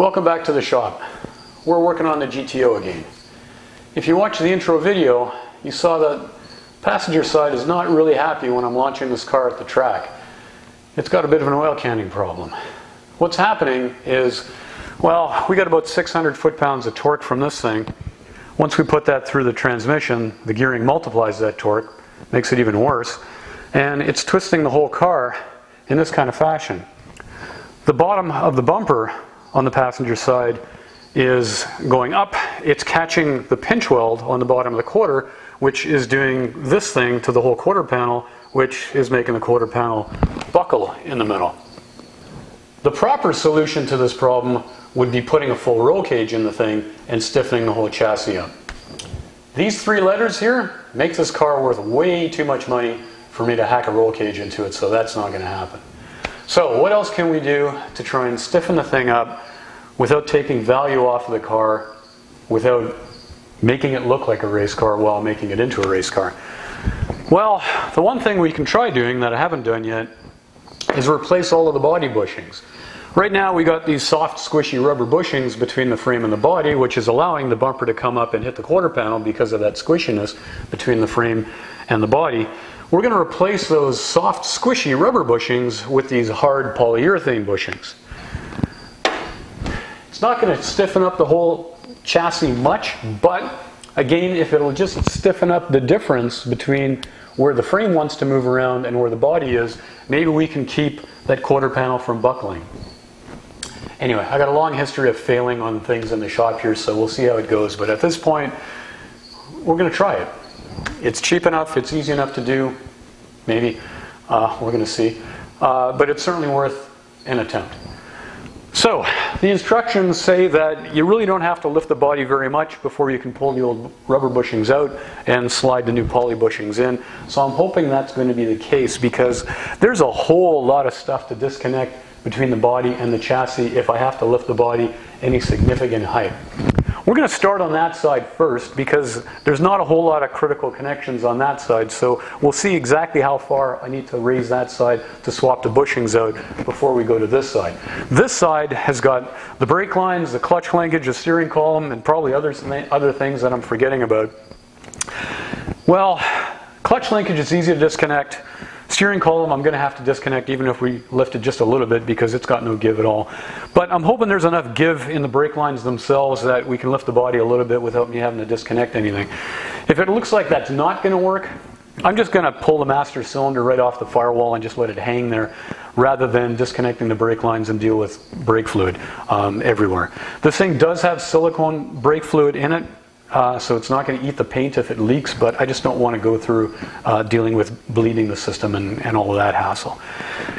Welcome back to the shop. We're working on the GTO again. If you watched the intro video, you saw that passenger side is not really happy when I'm launching this car at the track. It's got a bit of an oil canning problem. What's happening is, well, we got about 600 foot-pounds of torque from this thing. Once we put that through the transmission, the gearing multiplies that torque, makes it even worse, and it's twisting the whole car in this kind of fashion. The bottom of the bumper on the passenger side is going up. It's catching the pinch weld on the bottom of the quarter, which is doing this thing to the whole quarter panel, which is making the quarter panel buckle in the middle. The proper solution to this problem would be putting a full roll cage in the thing and stiffening the whole chassis up. These three letters here make this car worth way too much money for me to hack a roll cage into it, so that's not going to happen. So what else can we do to try and stiffen the thing up without taking value off of the car, without making it look like a race car while making it into a race car? Well, the one thing we can try doing that I haven't done yet is replace all of the body bushings. Right now we got these soft squishy rubber bushings between the frame and the body which is allowing the bumper to come up and hit the quarter panel because of that squishiness between the frame and the body. We're going to replace those soft, squishy rubber bushings with these hard polyurethane bushings. It's not going to stiffen up the whole chassis much, but again, if it'll just stiffen up the difference between where the frame wants to move around and where the body is, maybe we can keep that quarter panel from buckling. Anyway, I got a long history of failing on things in the shop here, so we'll see how it goes. But at this point, we're going to try it. It's cheap enough, it's easy enough to do, maybe. Uh, we're going to see. Uh, but it's certainly worth an attempt. So, the instructions say that you really don't have to lift the body very much before you can pull the old rubber bushings out and slide the new poly bushings in. So I'm hoping that's going to be the case because there's a whole lot of stuff to disconnect between the body and the chassis if I have to lift the body any significant height. We're going to start on that side first because there's not a whole lot of critical connections on that side. So we'll see exactly how far I need to raise that side to swap the bushings out before we go to this side. This side has got the brake lines, the clutch linkage, the steering column, and probably other, other things that I'm forgetting about. Well, clutch linkage is easy to disconnect. Steering column, I'm going to have to disconnect even if we lift it just a little bit because it's got no give at all. But I'm hoping there's enough give in the brake lines themselves that we can lift the body a little bit without me having to disconnect anything. If it looks like that's not going to work, I'm just going to pull the master cylinder right off the firewall and just let it hang there rather than disconnecting the brake lines and deal with brake fluid um, everywhere. This thing does have silicone brake fluid in it. Uh, so it's not going to eat the paint if it leaks, but I just don't want to go through uh, dealing with bleeding the system and, and all of that hassle.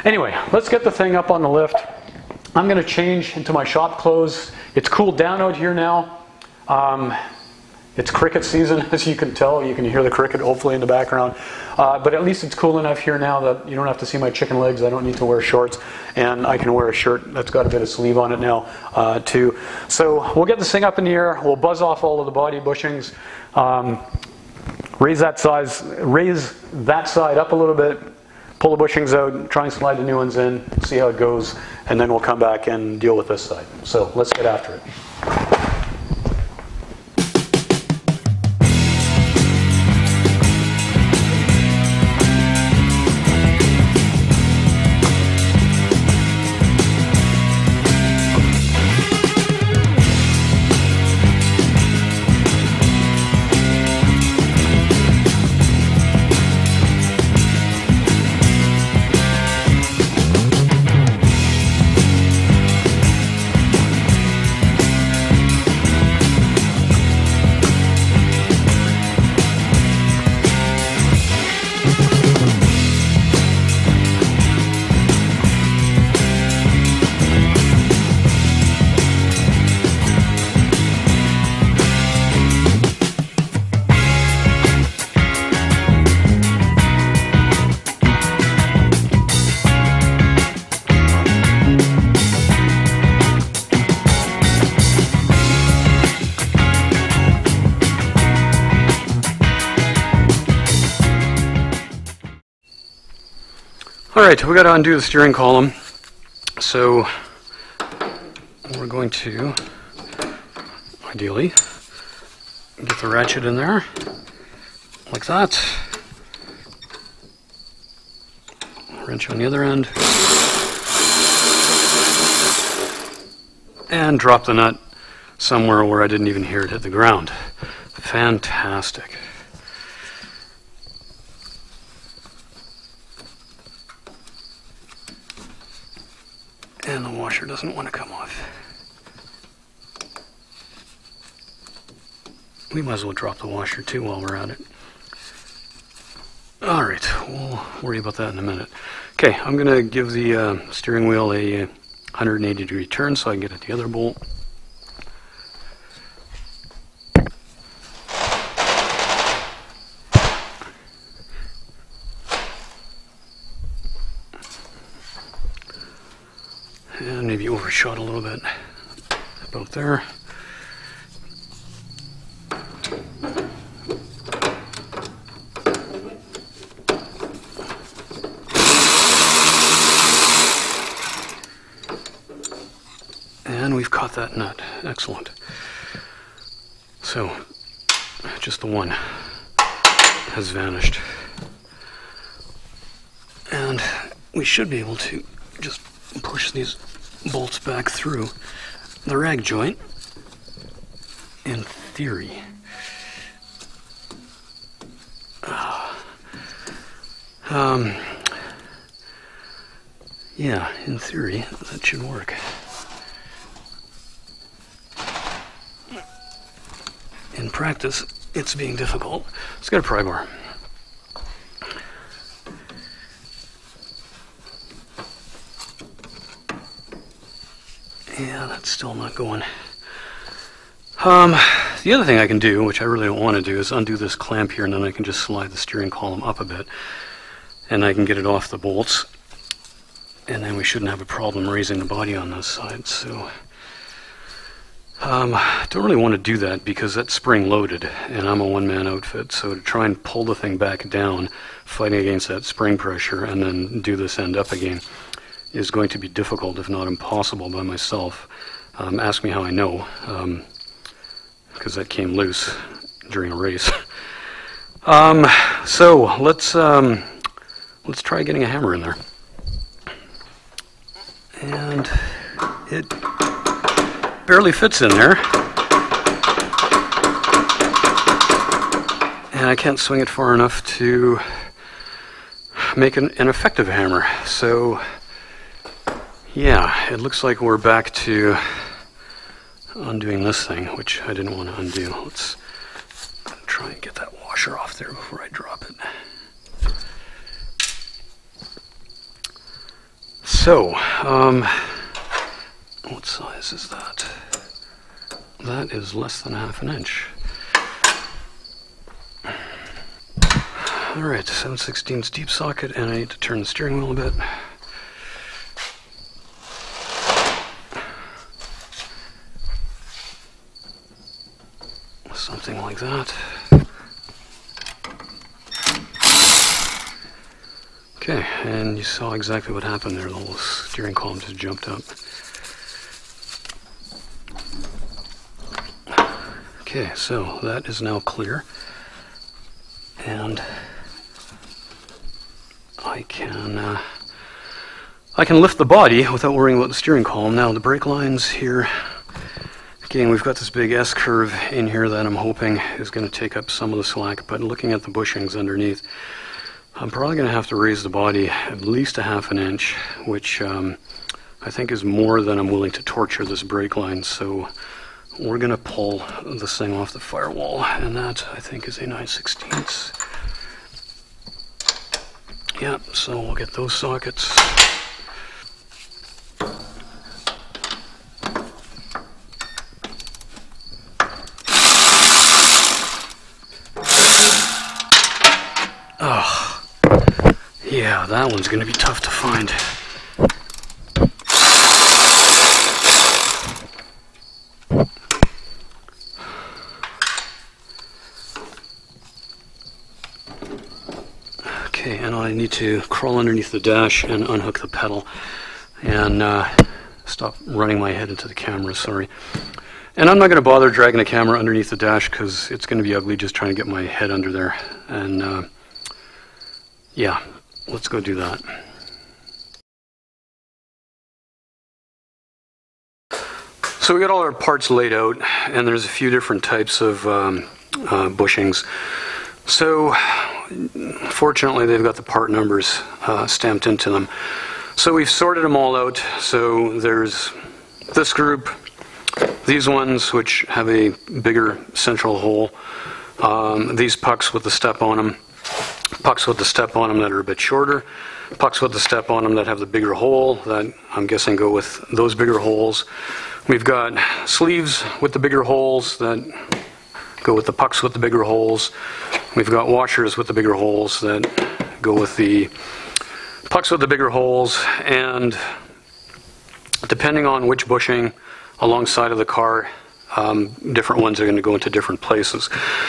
Anyway, let's get the thing up on the lift. I'm going to change into my shop clothes. It's cooled down out here now. Um, it's cricket season, as you can tell. You can hear the cricket hopefully in the background. Uh, but at least it's cool enough here now that you don't have to see my chicken legs. I don't need to wear shorts. And I can wear a shirt that's got a bit of sleeve on it now, uh, too. So we'll get this thing up in the air. We'll buzz off all of the body bushings. Um, raise that size, raise that side up a little bit. Pull the bushings out, try and slide the new ones in, see how it goes, and then we'll come back and deal with this side. So let's get after it. All right, we got to undo the steering column. So we're going to, ideally, get the ratchet in there, like that. Wrench on the other end. And drop the nut somewhere where I didn't even hear it hit the ground. Fantastic. And the washer doesn't want to come off. We might as well drop the washer too while we're at it. All right, we'll worry about that in a minute. Okay, I'm going to give the uh, steering wheel a 180 degree turn so I can get at the other bolt. And overshot a little bit. About there. And we've caught that nut. Excellent. So, just the one has vanished. And we should be able to just push these bolts back through the rag joint in theory. Uh, um, yeah, in theory, that should work. In practice, it's being difficult. Let's get a pry bar. Yeah, that's still not going. Um, the other thing I can do, which I really don't want to do, is undo this clamp here and then I can just slide the steering column up a bit and I can get it off the bolts and then we shouldn't have a problem raising the body on this side. So, um, don't really want to do that because that's spring loaded and I'm a one man outfit. So, to try and pull the thing back down, fighting against that spring pressure, and then do this end up again is going to be difficult, if not impossible, by myself. Um, ask me how I know, because um, that came loose during a race. um, so let's um, let's try getting a hammer in there, and it barely fits in there, and I can't swing it far enough to make an, an effective hammer. So. Yeah, it looks like we're back to undoing this thing, which I didn't want to undo. Let's try and get that washer off there before I drop it. So, um, what size is that? That is less than half an inch. Alright, 7 16 deep socket, and I need to turn the steering wheel a bit. Something like that. Okay, and you saw exactly what happened there. The whole steering column just jumped up. Okay, so that is now clear. And I can uh, I can lift the body without worrying about the steering column. Now the brake lines here Again, we've got this big S curve in here that I'm hoping is going to take up some of the slack, but looking at the bushings underneath, I'm probably going to have to raise the body at least a half an inch, which um, I think is more than I'm willing to torture this brake line. So we're going to pull this thing off the firewall, and that I think is a 9 16 Yeah, so we'll get those sockets. Yeah, that one's going to be tough to find. Okay, and I need to crawl underneath the dash and unhook the pedal and uh, stop running my head into the camera, sorry. And I'm not going to bother dragging the camera underneath the dash because it's going to be ugly just trying to get my head under there. And uh, yeah, let's go do that. So we got all our parts laid out, and there's a few different types of um, uh, bushings. So fortunately, they've got the part numbers uh, stamped into them. So we've sorted them all out. So there's this group, these ones which have a bigger central hole, um, these pucks with the step on them, pucks with the step on them that are a bit shorter, pucks with the step on them that have the bigger hole that I'm guessing go with those bigger holes. We've got sleeves with the bigger holes that go with the pucks with the bigger holes. We've got washers with the bigger holes that go with the pucks with the bigger holes. And depending on which bushing alongside of the car, um, different ones are going to go into different places.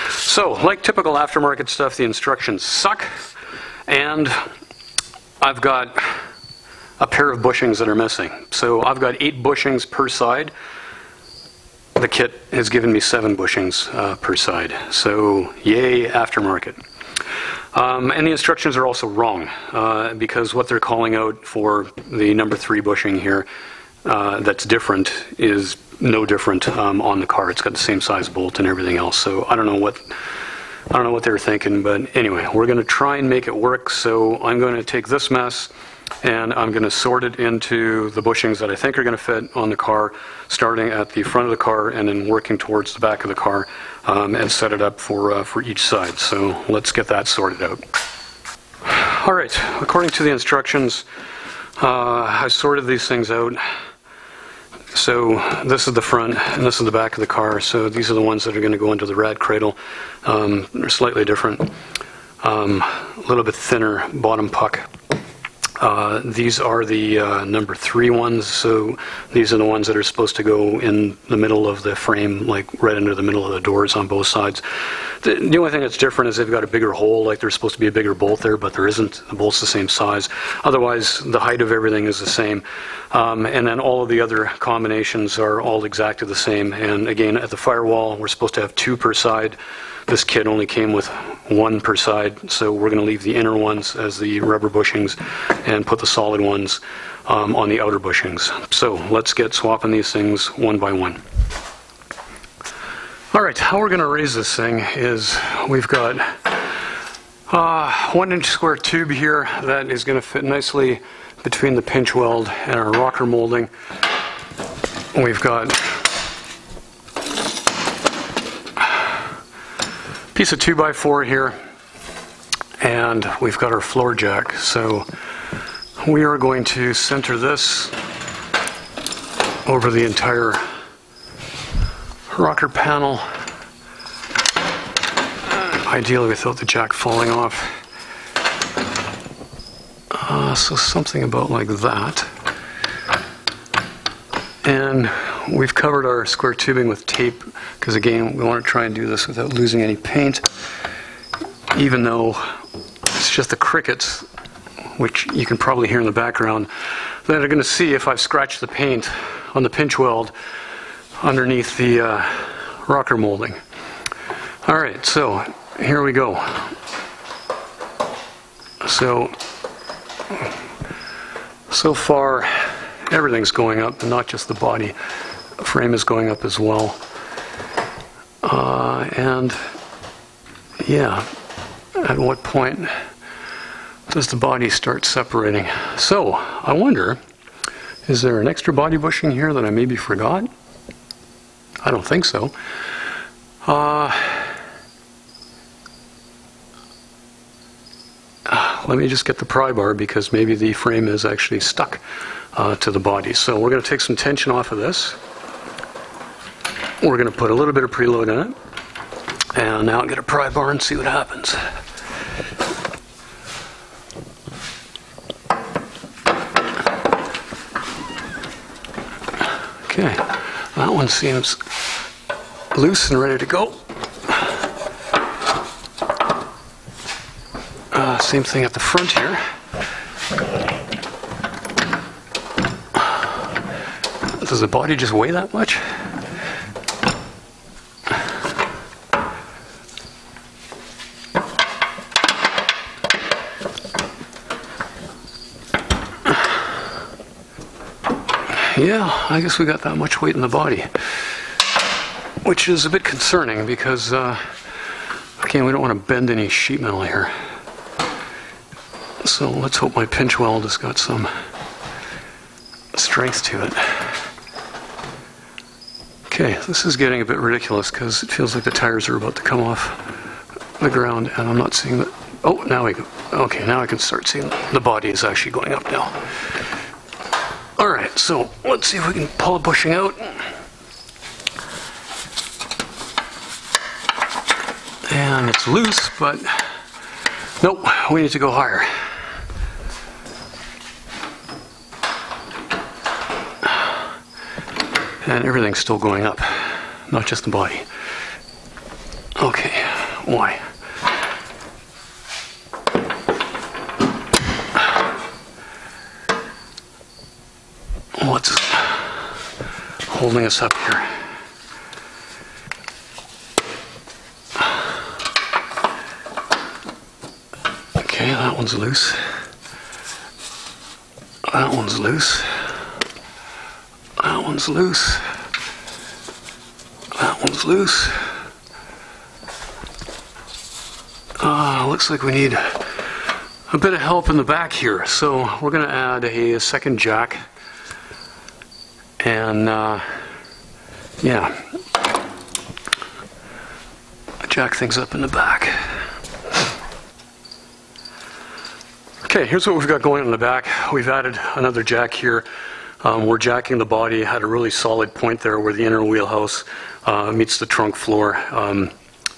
So, like typical aftermarket stuff, the instructions suck. And I've got a pair of bushings that are missing. So I've got eight bushings per side the kit has given me seven bushings uh, per side. So yay, aftermarket. Um, and the instructions are also wrong uh, because what they're calling out for the number three bushing here uh, that's different is no different um, on the car. It's got the same size bolt and everything else. So I don't know what I don't know what they were thinking, but anyway, we're going to try and make it work. So I'm going to take this mess and I'm going to sort it into the bushings that I think are going to fit on the car, starting at the front of the car and then working towards the back of the car, um, and set it up for uh, for each side. So let's get that sorted out. All right, according to the instructions, uh, I sorted these things out. So this is the front and this is the back of the car. So these are the ones that are going to go into the rad cradle. Um, they're slightly different. Um, a little bit thinner bottom puck. Uh, these are the uh, number three ones, so these are the ones that are supposed to go in the middle of the frame, like right under the middle of the doors on both sides. The, the, only thing that's different is they've got a bigger hole, like there's supposed to be a bigger bolt there, but there isn't. The bolt's the same size. Otherwise, the height of everything is the same. Um, and then all of the other combinations are all exactly the same. And again, at the firewall, we're supposed to have two per side. This kit only came with one per side, so we're going to leave the inner ones as the rubber bushings and put the solid ones um, on the outer bushings. So let's get swapping these things one by one. All right, how we're going to raise this thing is we've got uh, one inch square tube here that is going to fit nicely between the pinch weld and our rocker molding. We've got piece of 2x4 here, and we've got our floor jack. So we are going to center this over the entire rocker panel, ideally without the jack falling off. Uh, so something about like that. And we've covered our square tubing with tape because again we want to try and do this without losing any paint even though it's just the crickets which you can probably hear in the background that are going to see if I've scratched the paint on the pinch weld underneath the uh, rocker molding. Alright, so here we go. So, so far everything's going up, not just the body frame is going up as well. Uh, and yeah, at what point does the body start separating? So I wonder, is there an extra body bushing here that I maybe forgot? I don't think so. Uh, let me just get the pry bar because maybe the frame is actually stuck uh, to the body. So we're going to take some tension off of this. We're going to put a little bit of preload in it. And now get a pry bar and see what happens. Okay, that one seems loose and ready to go. Uh, same thing at the front here. Does the body just weigh that much? Yeah, I guess we got that much weight in the body. Which is a bit concerning because, uh, again, we don't want to bend any sheet metal here. So let's hope my pinch weld has got some strength to it. Okay, this is getting a bit ridiculous because it feels like the tires are about to come off the ground and I'm not seeing the... Oh, now we go. Okay, now I can start seeing the body is actually going up now. All right, so let's see if we can pull a bushing out. And it's loose, but nope, we need to go higher. And everything's still going up, not just the body. Okay, why? What's holding us up here? Okay, that one's loose. That one's loose. That one's loose. That one's loose. Uh, looks like we need a bit of help in the back here. So we're going to add a, second jack. And uh, yeah, jack things up in the back. Okay, here's what we've got going on in the back. We've added another jack here. Um, we're jacking the body, had a really solid point there where the inner wheelhouse uh, meets the trunk floor. Um,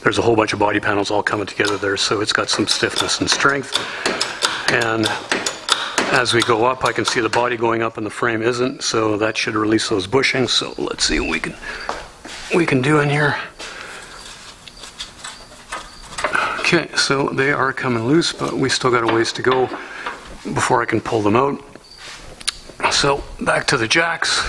there's a whole bunch of body panels all coming together there, so it's got some stiffness and strength. And as we go up, I can see the body going up and the frame isn't, so that should release those bushings. So let's see what we can we can do in here. Okay, so they are coming loose, but we still got a ways to go before I can pull them out. So back to the jacks.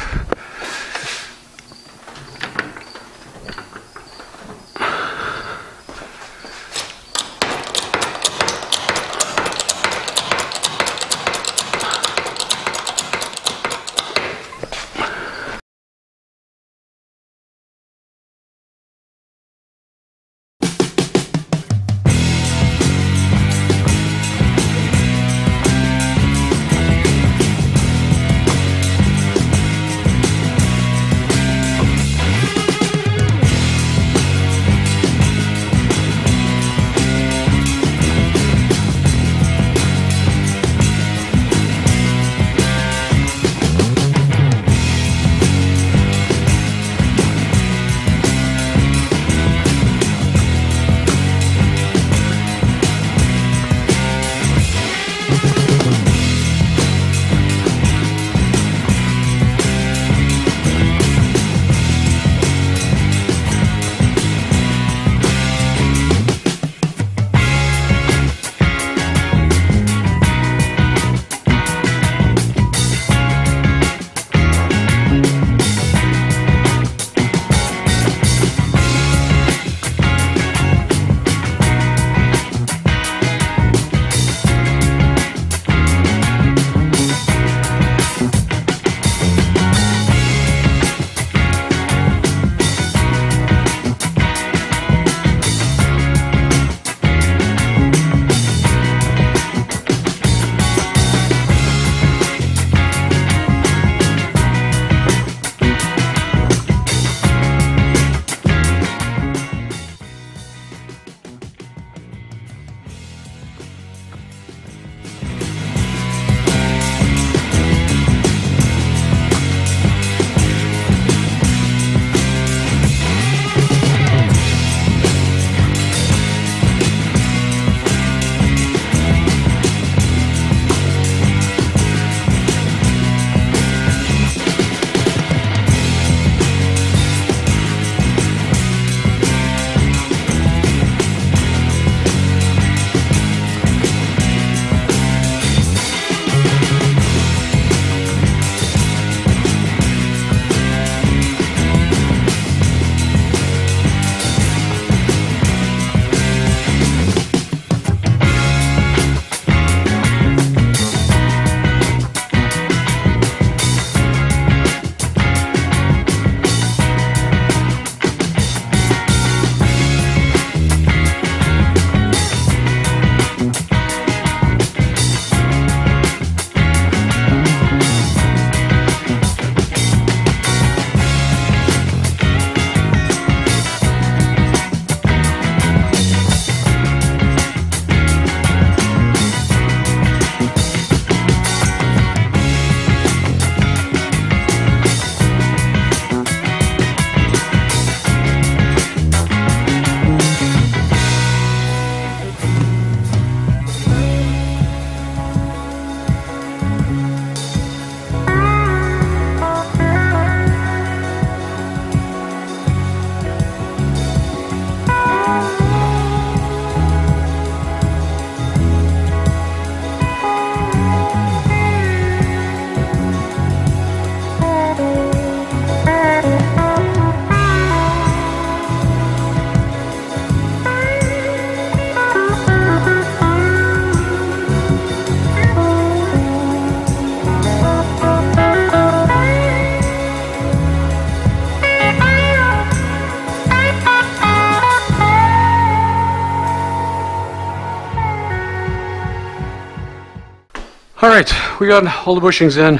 We got all the bushings in,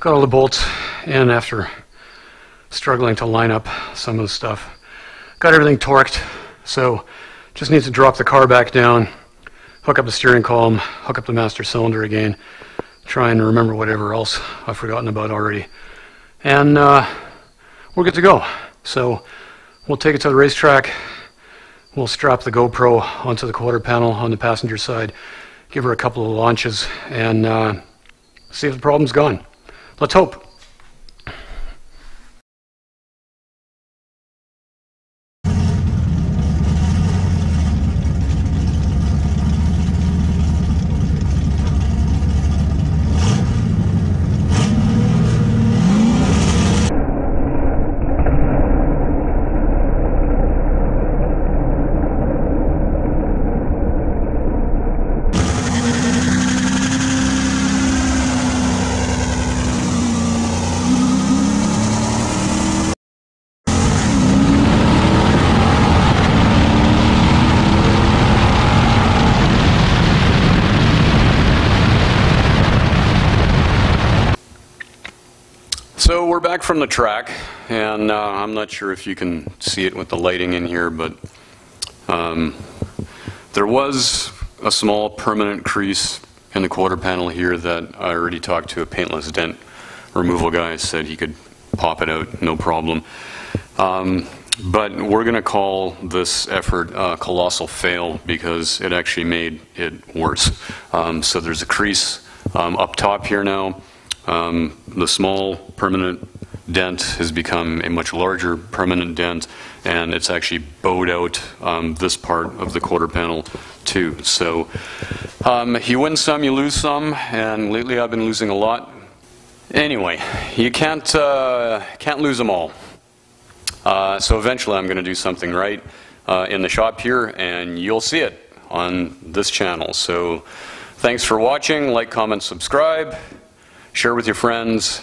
got all the bolts in after struggling to line up some of the stuff. Got everything torqued, so just need to drop the car back down, hook up the steering column, hook up the master cylinder again, try and remember whatever else I've forgotten about already. And uh, we're good to go. So we'll take it to the racetrack. We'll strap the GoPro onto the quarter panel on the passenger side, give her a couple of launches, and uh, see if the problem's gone. Let's hope. Back from the track, and uh, I'm not sure if you can see it with the lighting in here, but um, there was a small permanent crease in the quarter panel here that I already talked to a paintless dent removal guy, said he could pop it out, no problem. Um, but we're going to call this effort a colossal fail because it actually made it worse. Um, so there's a crease um, up top here now. Um, the small permanent dent has become a much larger permanent dent, and it's actually bowed out um, this part of the quarter panel too. So um, you win some, you lose some, and lately I've been losing a lot. Anyway, you can't uh, can't lose them all. Uh, so eventually, I'm going to do something right uh, in the shop here, and you'll see it on this channel. So thanks for watching. Like, comment, subscribe share with your friends.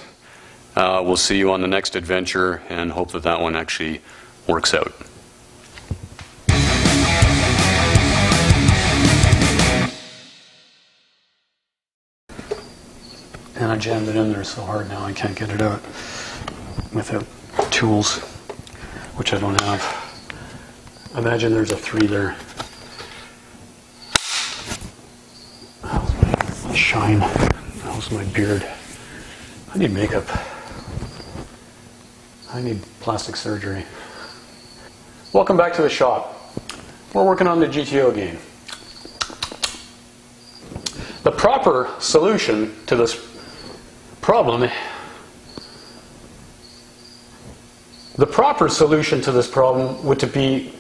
Uh, we'll see you on the next adventure and hope that that one actually works out. And I jammed it in there so hard now I can't get it out without tools, which I don't have. Imagine there's a three there. Shine. How's my beard? I need makeup. I need plastic surgery. Welcome back to the shop. We're working on the GTO game. The proper solution to this problem the proper solution to this problem would to be